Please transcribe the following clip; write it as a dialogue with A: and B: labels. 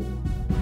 A: you